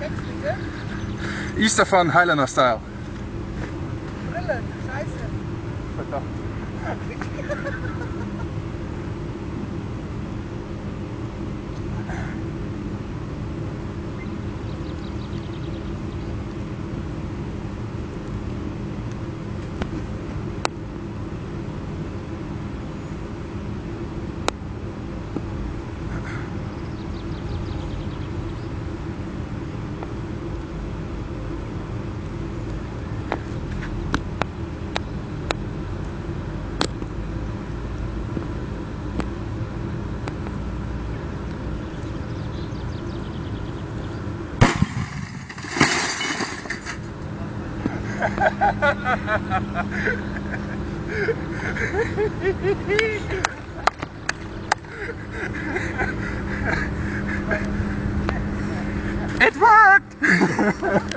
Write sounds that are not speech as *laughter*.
Text bitte. Fun Highlander Style. Brille. Scheiße. Verdammt. *laughs* It worked!